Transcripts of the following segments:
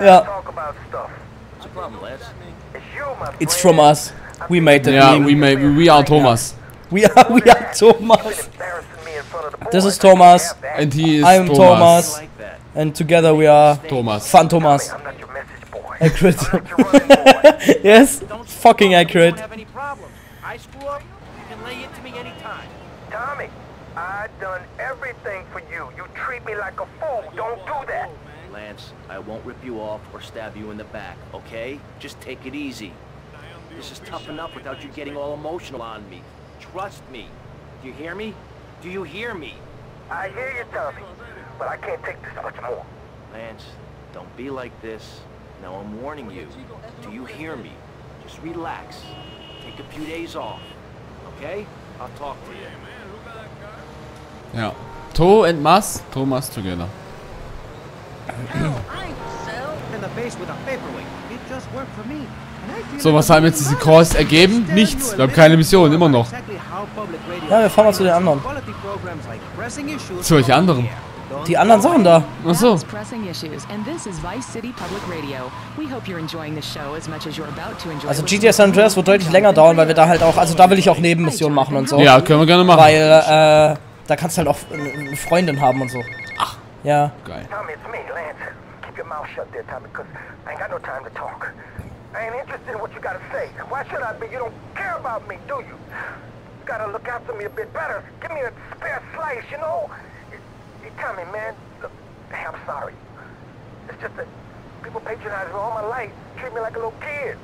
Ja. What's the problem, Lance? It's from us. We made the Ja, meme. we, may, we are Thomas. We are, we are Thomas. This is Thomas. And he is I am Thomas. Like that. And together we are Thomas. Fun Thomas. I'm not your message boy. Accurate. I'm not your running boy. yes. Fucking accurate. have any problems. I screw up, you can lay into me anytime. Tommy, I done everything for you. You treat me like a fool. Don't do that. Lance, I won't rip you off or stab you in the back, okay? Just take it easy. This is tough enough without you getting all emotional on me. Trust me. Do you hear me? Do you hear me? I hear you, Tommy, but I can't take this much more. Lance, don't be like this. Now I'm warning you. Do you hear me? Just relax. Take a few days off. Okay? I'll talk to you. Ja. To and Mas, Thomas together. So, was haben jetzt diese Calls ergeben? Nichts. Wir haben keine Mission, immer noch. Ja, wir fahren mal zu den anderen. Zu welche anderen? Die anderen Sachen da. Achso. That's pressing issues, and this is Vice City Public Radio. We hope you're enjoying the show as much as you're about to enjoy. Also listening GTA San to Andreas wird deutlich länger dauern, weil wir da halt auch, also da will ich auch Nebenmissionen machen und so. Ja, können wir gerne machen. Weil, äh, da kannst du halt auch eine Freundin haben und so. Ach. Ja. Geil. Tommy, it's me, Lance. Keep your mouth shut there, Tommy, because I ain't got no time to talk. I ain't interested in what you gotta say. Why should I be? You don't care about me, do you? You gotta look after me a bit better. Give me a spare slice, you know? Hey, Tommy, man, look, hey, I'm sorry. It's just that people patronize me all my life, treat me like a little kid.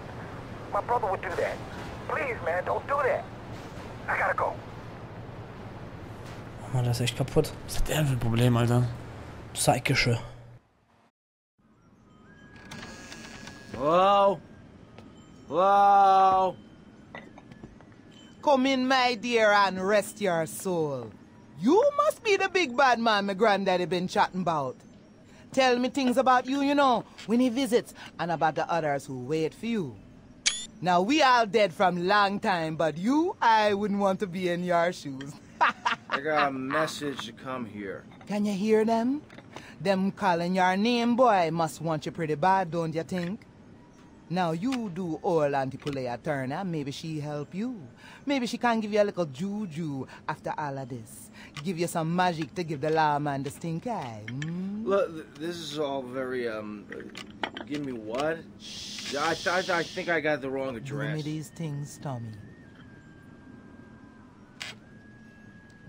My brother would do that. Please, man, don't do that. I gotta go. Oh Mann, das ist echt kaputt. Was hat der für ein Problem, Alter? Psychische. Hello? Hello? Come in, my dear, and rest your soul. You must be the big bad man my granddaddy been chatting about. Tell me things about you, you know, when he visits, and about the others who wait for you. Now, we all dead from long time, but you, I wouldn't want to be in your shoes. I got a message to come here. Can you hear them? Them calling your name, boy, must want you pretty bad, don't you think? Now you do old Auntie Pulea turn, and maybe she help you. Maybe she can give you a little juju after all of this. Give you some magic to give the lawman the stink eye. hmm? Look, this is all very, um, give me what? I, I, I think I got the wrong Do me address. these things, Tommy.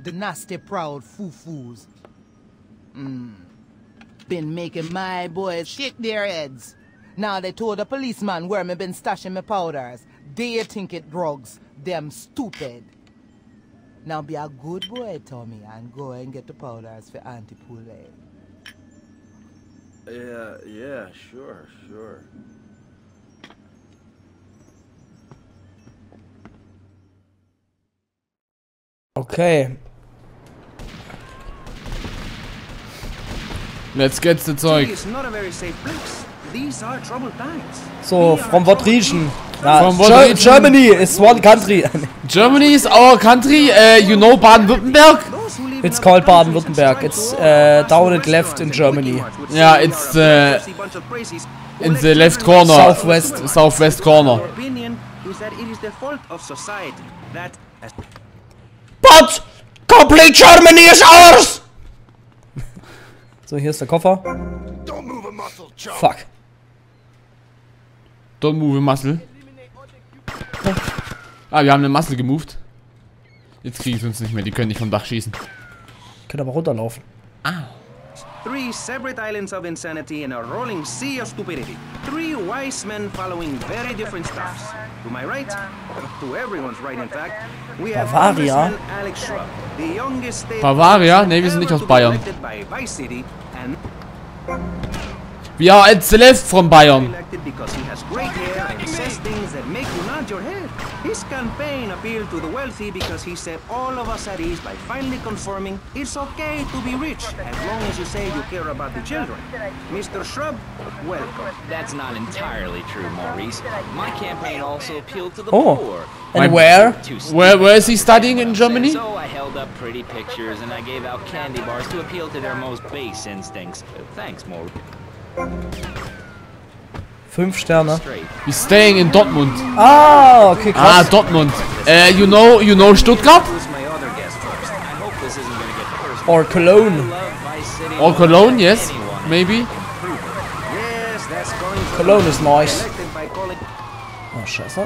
The nasty proud foo-foos. Mm. Been making my boys shake their heads. Now they told the policeman where me been stashing my powders. They think it drugs. Them stupid. Now be a good boy, Tommy, and go and get the powders for Auntie Poulet. Yeah, yeah, sure, sure. Okay. Let's get the Zeug. So, from what region? Ja, From what Ger region? Germany is one country. Germany is our country. Uh, you know Baden-Württemberg? It's called Baden-Württemberg. It's, uh, down and left in Germany. Yeah, it's, uh, In the left corner. Southwest. Southwest corner. Our opinion is that it is the fault of society that has But complete Germany is ours! So, hier ist der Koffer. Fuck. Don't move a muscle. Ah, wir haben eine Muscle gemoved. Jetzt kriegen sie uns nicht mehr. Die können nicht vom Dach schießen. Können aber runterlaufen. three separate islands of insanity in a rolling sea of stupidity. Three wise men following very different stuffs. To my right, to everyone's right, in fact, we have Bavaria? Alex Schropp, the youngest Bavaria? Nee, wir sind nicht aus Bayern. Wir are at the left from Bayern. elected because he has great campaign appealed to the wealthy because he set all of us at ease by finally confirming it's okay to be rich as long as you say you care about the children. Mr. Shrub, welcome. That's not entirely true, Maurice. My campaign also appealed to the Oh. poor. And My- where? Where, where is he studying in Germany? So I held up pretty pictures and I gave out candy bars to appeal to their most base instincts. Thanks, Maurice. Fünf Sterne. Straight. He's staying in Dortmund. Ah, okay, Ah, krass. Dortmund. Uh, you know, you know Stuttgart? Or Cologne. Or Cologne, yes, maybe. Cologne is nice. Oh, scheiße.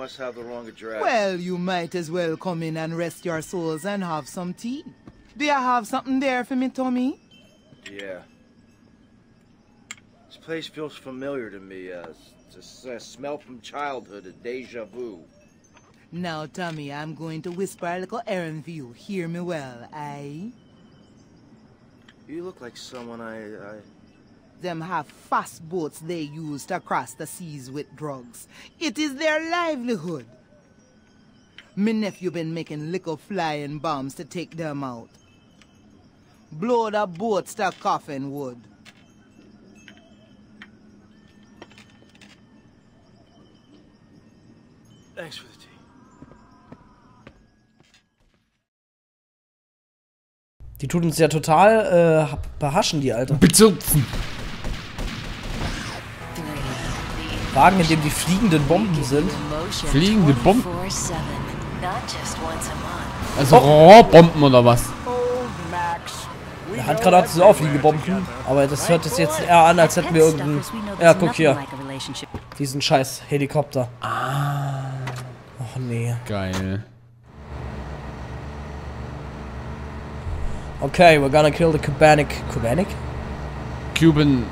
Must have the wrong address. Well, you might as well come in and rest your souls and have some tea. Do you have something there for me, Tommy? Yeah. This place feels familiar to me. Uh, it's a, smell from childhood, a deja vu. Now, Tommy, I'm going to whisper a little errand for you. Hear me well, aye? You look like someone I, I. Them have fast boats they use to cross the seas with drugs. It is their livelihood. Me nephew been making little flying bombs to take them out. Blow the boats to coffin wood. Thanks for the tea. Die tut uns ja total äh, behaschen, die Alte. Bezirzen. Wagen, in dem die fliegenden Bomben sind. Fliegende Bomben? 24/7, not just once a month. Also Rohrbomben oder was? Ja, Handgranaten sind auch fliegende Bomben. Aber das hört es jetzt eher an, als hätten wir irgendeinen... Ja, guck hier. Diesen scheiß Helikopter. Ah. Och nee. Geil. Okay, we're gonna kill the Cubanic... Cubanic? Cuban,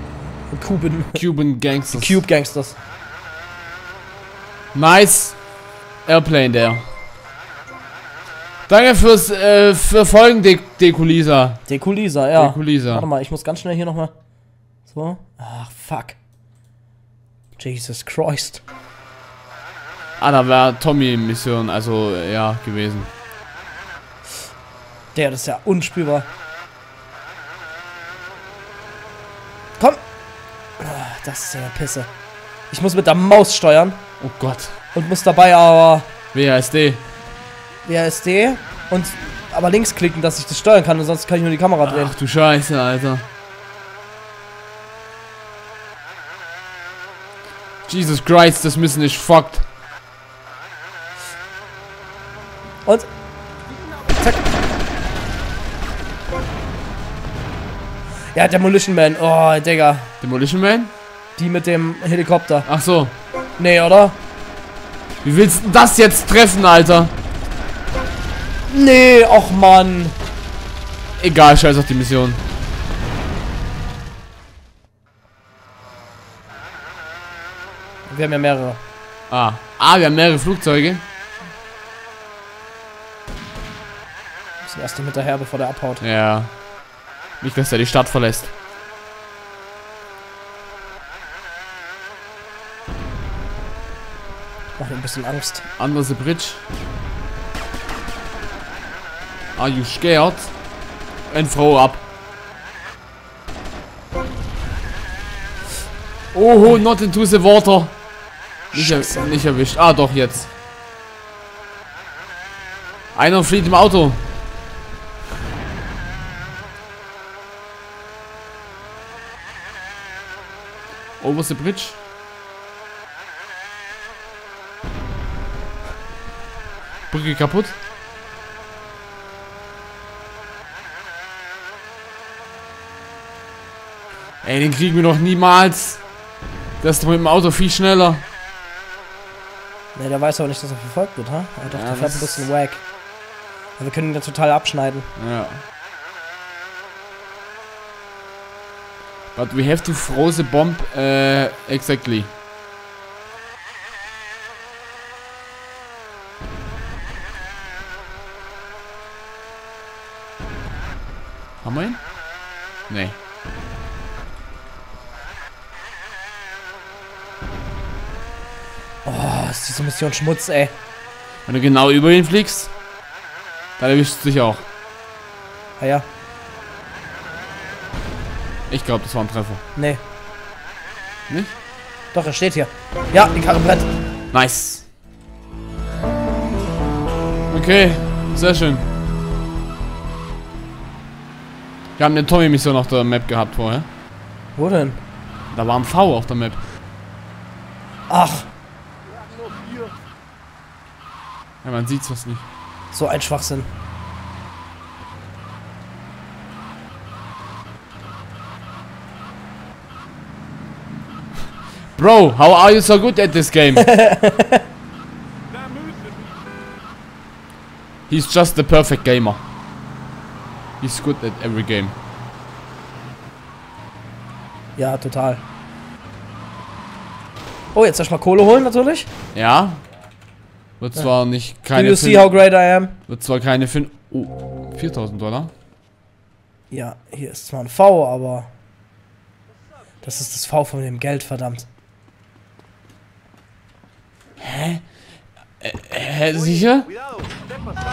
Cuban... Cuban Gangsters. Cube Gangsters. Nice. Airplane there. Danke fürs äh, für Folgen, De Dekulisa. Dekulisa, ja. Dekulisa. Warte mal, ich muss ganz schnell hier nochmal... So. Ach, fuck. Jesus Christ. Ah, da wäre Tommy-Mission, also ja, gewesen. Der, das ist ja unspürbar. Komm! Ah, Das ist ja eine Pisse. Ich muss mit der Maus steuern Oh Gott. und muss dabei aber WASD. WASD und aber links klicken, dass ich das steuern kann und sonst kann ich nur die Kamera drehen. Ach du Scheiße, Alter. Jesus Christ, das Mission ist fucked. Und zack. Ja, Demolition Man. Oh, Digga. Demolition Man? Die mit dem Helikopter. Ach so. Nee, oder? Wie willst du das jetzt treffen, Alter? Nee, och Mann. Egal, scheiß auf die Mission. Wir haben ja mehrere. Ah. Ah, wir haben mehrere Flugzeuge. Müssen erst hinterher, bevor der abhaut. Ja. Nicht, dass er die Stadt verlässt. Macht mir ein bisschen Angst. Under the bridge. Are you scared? And throw up. Oh, not into the water. Nicht, er, nicht erwischt. Ah, doch, jetzt. Einer flieht im Auto. Over the bridge. Brücke kaputt. Ey, den kriegen wir doch niemals. Der ist doch mit dem Auto viel schneller. Ne, der weiß aber nicht, dass er verfolgt wird, ha? Ja, doch, Ja, der fährt das ein bisschen wack. Ja, wir können ihn da total abschneiden. Ja. But we have to throw the bomb uh, exactly. Haben wir ihn? Nee. Oh, ist diese Mission Schmutz, ey. Wenn du genau über ihn fliegst, dann erwischt es dich auch. Ah ja, Ich glaube, das war ein Treffer. nee. Nicht? Doch, er steht hier. Ja, die Karre brennt. Nice. Okay, sehr schön. Wir haben eine Tommy-Mission auf der Map gehabt vorher. Wo denn? Da war ein V auf der Map. Ach, Ja, man sieht's was nicht. so ein Schwachsinn. Bro, how are you so good at this game? He's just the perfect gamer. He's good at every game. Ja, total. Oh, jetzt erstmal Kohle holen natürlich. Ja. Wird zwar nicht Do keine you see how great I am? Wird zwar keine 5. Oh, 4000 Dollar. Ja, hier ist zwar ein V, aber das ist das V von dem Geld, verdammt. Hä, sicher?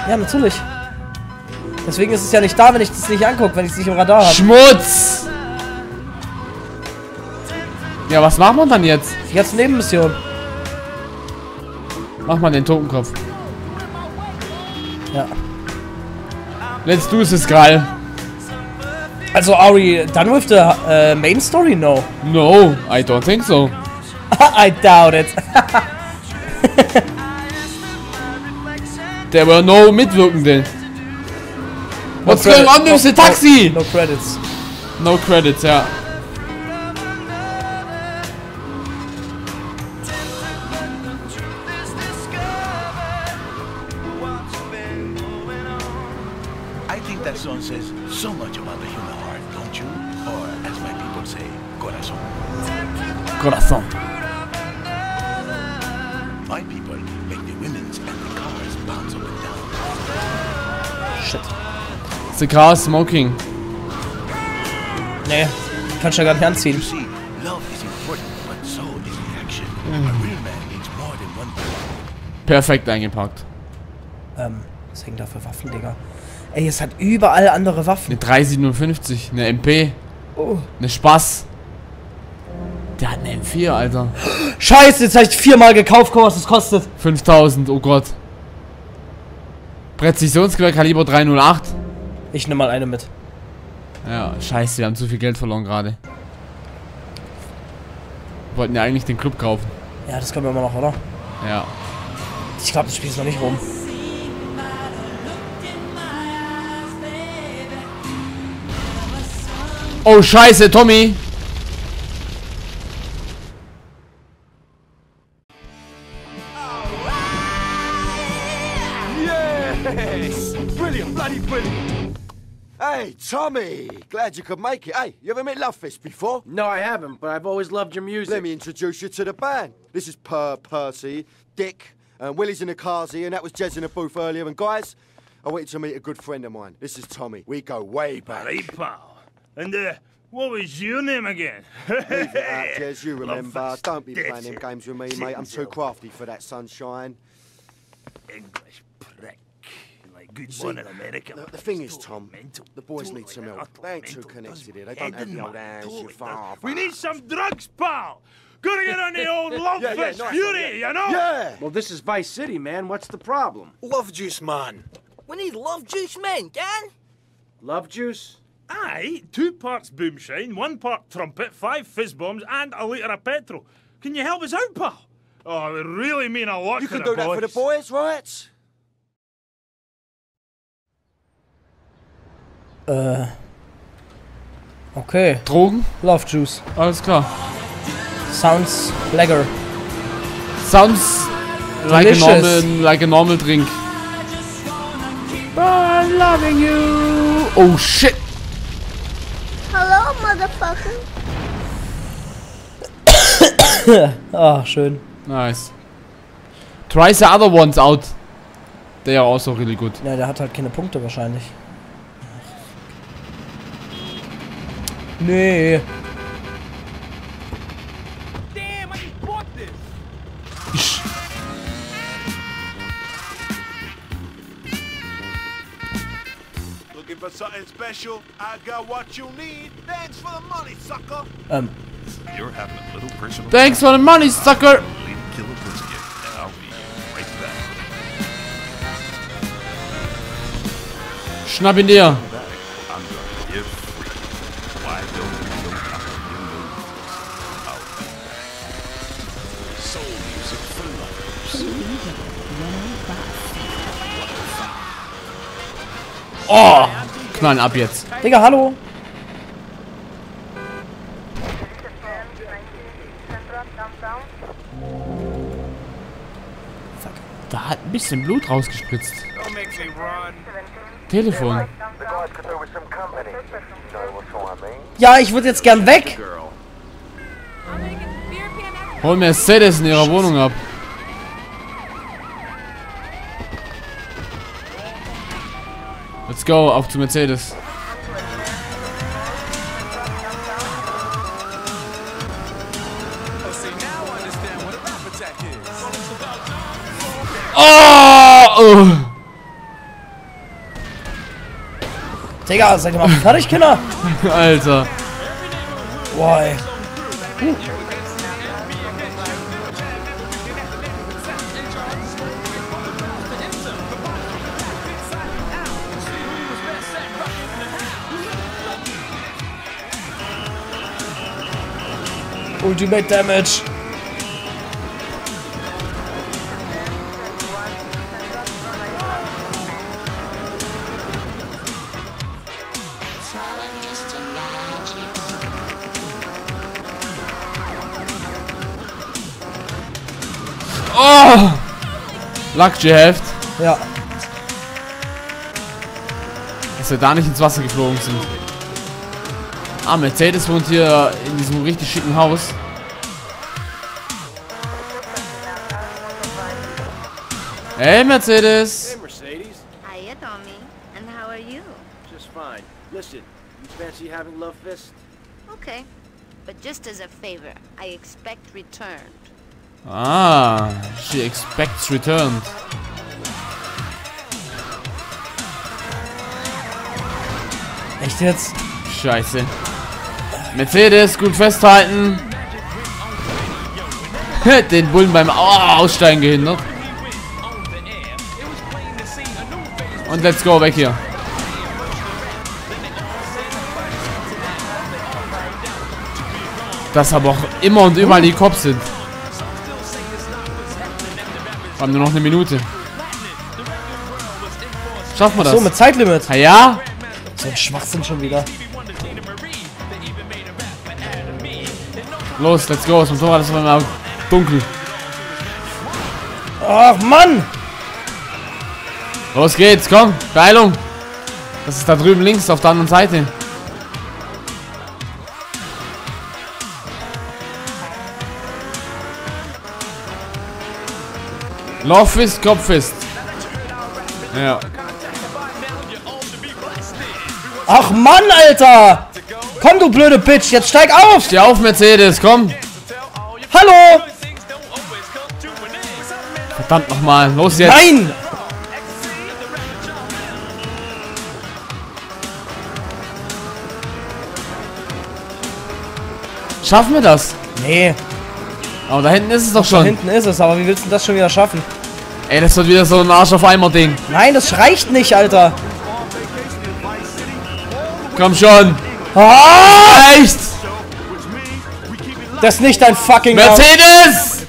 Ja, natürlich. Deswegen ist es ja nicht da, wenn ich das nicht angucke, wenn ich es nicht im Radar habe. Schmutz! Ja, was machen wir dann jetzt? Die ganzen Nebenmissionen. Mach mal den Totenkopf. Ja. Let's do this, geil. Also, are we done with the uh, main story? No. No, I don't think so. I doubt it. There were no Mitwirkende. What's No going on with the taxi? No, no credits. No credits, ja. About the human heart, don't you? Or, as my people say, corazón. Corazon. My people make the women's and the cars bounce up and down. Shit. The car is smoking. Nee, kannst du ja gar nicht anziehen. You see, love is important, but so is the action. A real man needs more than one thing. Perfekt eingepackt. Ähm, was hängen da für Waffen, Digga? Ey, es hat überall andere Waffen. Eine 357, eine MP, Oh. eine Spaß. Der hat eine M4, Alter. Scheiße, jetzt habe ich viermal gekauft. Guck was das kostet. 5000, oh Gott. Präzisionsgewehr Kaliber 308. Ich nehme mal eine mit. Ja, scheiße, wir haben zu viel Geld verloren gerade. Wir wollten ja eigentlich den Club kaufen. Ja, das können wir immer noch, oder? Ja. Ich glaube, das Spiel ist noch nicht rum. Oh, scheiße, Tommy. Yes! Brilliant, bloody brilliant! Hey, Tommy! Glad you could make it. Hey, you ever met Lovefist before? No, I haven't, but I've always loved your music. Let me introduce you to the band. This is Per Percy, Dick, and Willie's in the cars here, and that was Jez in the booth earlier. And guys, I wanted to meet a good friend of mine. This is Tommy. We go way back. Hey, pal. And, uh, what was your name again? Leave it out, Jez. You remember. Lovefest. Don't be That's playing them games with me, Sit mate. I'm too crafty for that sunshine. English prick. Like good See, one in America. The, the thing is, Tom, the boys need some help. They ain't too connected here. They don't have the old hands, your father. We need some drugs, pal. Gotta get on the old love Yeah, yeah, fest nice fury, yeah. you know? Yeah! Well, this is Vice City, man. What's the problem? Love juice, man. We need love juice man, can? Love juice? Aye, two parts boomshine, one part trumpet, five fizz bombs, and a litre of petrol. Can you help us out, pal? Oh, it would really mean a lot You to can the do that for the boys, right? Äh. Okay. Drogen? Love Juice. Alles klar. Sounds lecker. Sounds like a normal, like a normal drink. I'm loving you. Oh shit. Hallo, Motherfucker. Ah, oh, schön. Nice. Try the other ones out. They are also really good. Ja, der hat halt keine Punkte wahrscheinlich. Nee. Something special? I got what you need. Thanks for the money, sucker. Ähm. You're having a little personal. Thanks for the money, sucker! Leave kill a biscuit, and I'll be right back. Schnapp ihn dir. I'm gonna give free. Why don't you know how to move? I'll be back. Soul music for lovers. Oh! Knallen ab jetzt. Digga, hallo. Da hat ein bisschen Blut rausgespritzt. Telefon. Ja, ich würde jetzt gern weg. Hol Mercedes in ihrer Wohnung ab. Let's go, auf zu Mercedes. Oh! oh. Digga, seid ihr mal fertig, Kinder? Alter. Boah, ey. Ultimate Damage. Oh! Lackjeheft. Ja. Dass wir da nicht ins Wasser geflogen sind. Ah, Mercedes wohnt hier in diesem richtig schicken Haus. Hey, Mercedes. Hey, Mercedes. Hiya, Tommy. And how are you? Just fine. Listen, you fancy having love fist? Okay. But just as a favor, I expect return. Ah, she expects returned. Echt jetzt? Scheiße. Mercedes, gut festhalten. Den Bullen beim Au- Aussteigen gehindert. Und let's go, weg hier. Dass aber auch immer und überall die Cops sind. Wir haben nur noch eine Minute. Schaffen wir das? So, mit Zeitlimit. Ah, ja? So ein Schwachsinn schon wieder. Los, let's go. Das Motorrad ist einmal dunkel. Ach, Mann! Los geht's, komm. Beeilung. Das ist da drüben links auf der anderen Seite. Laufist, Kopffist. Ja. Ach Mann, Alter! Komm, du blöde Bitch, jetzt steig auf! Steh auf, Mercedes, komm. Hallo! Verdammt nochmal. Los jetzt. Nein! Schaffen wir das? Nee. Aber da hinten ist es doch Da schon. hinten ist es, aber wie willst du das schon wieder schaffen? Ey, das wird wieder so ein Arsch auf Eimer Ding. Nein, das reicht nicht, Alter. Komm schon. Ah! Reicht. Das ist nicht dein fucking Mercedes!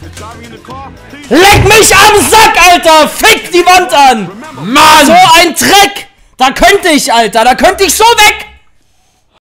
Leck mich am Sack, Alter! Fick die Wand an! Mann! So ein Dreck! Da könnte ich, Alter, da könnte ich so weg!